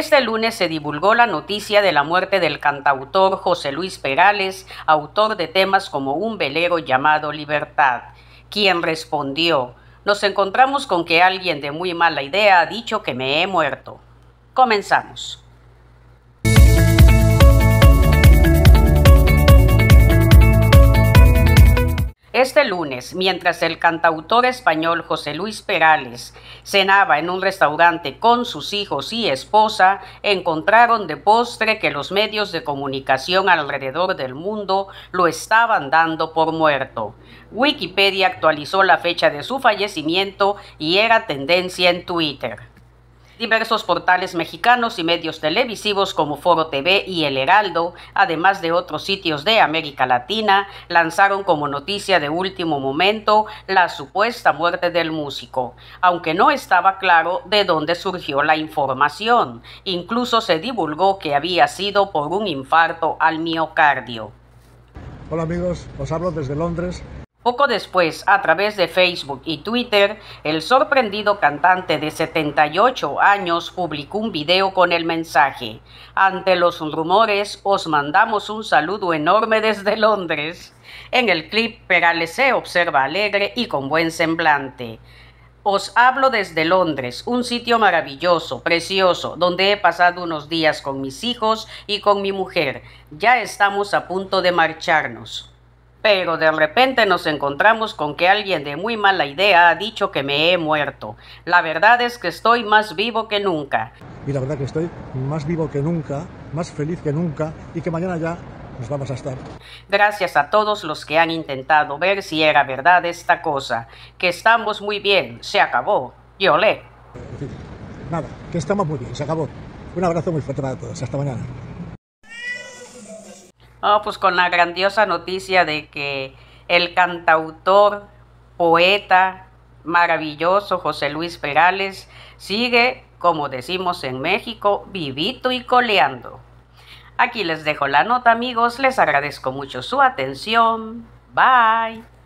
Este lunes se divulgó la noticia de la muerte del cantautor José Luis Perales, autor de temas como Un velero llamado Libertad, quien respondió, nos encontramos con que alguien de muy mala idea ha dicho que me he muerto. Comenzamos. Este lunes, mientras el cantautor español José Luis Perales cenaba en un restaurante con sus hijos y esposa, encontraron de postre que los medios de comunicación alrededor del mundo lo estaban dando por muerto. Wikipedia actualizó la fecha de su fallecimiento y era tendencia en Twitter. Diversos portales mexicanos y medios televisivos como Foro TV y El Heraldo, además de otros sitios de América Latina, lanzaron como noticia de último momento la supuesta muerte del músico, aunque no estaba claro de dónde surgió la información. Incluso se divulgó que había sido por un infarto al miocardio. Hola amigos, os hablo desde Londres poco después, a través de Facebook y Twitter, el sorprendido cantante de 78 años publicó un video con el mensaje, ante los rumores os mandamos un saludo enorme desde Londres. En el clip, Perales se observa alegre y con buen semblante. Os hablo desde Londres, un sitio maravilloso, precioso, donde he pasado unos días con mis hijos y con mi mujer. Ya estamos a punto de marcharnos. Pero de repente nos encontramos con que alguien de muy mala idea ha dicho que me he muerto. La verdad es que estoy más vivo que nunca. Y la verdad que estoy más vivo que nunca, más feliz que nunca y que mañana ya nos vamos a estar. Gracias a todos los que han intentado ver si era verdad esta cosa. Que estamos muy bien, se acabó. Yo le. Nada, que estamos muy bien, se acabó. Un abrazo muy fuerte para todos. Hasta mañana. Oh, pues con la grandiosa noticia de que el cantautor, poeta maravilloso José Luis Perales sigue, como decimos en México, vivito y coleando. Aquí les dejo la nota amigos, les agradezco mucho su atención. Bye.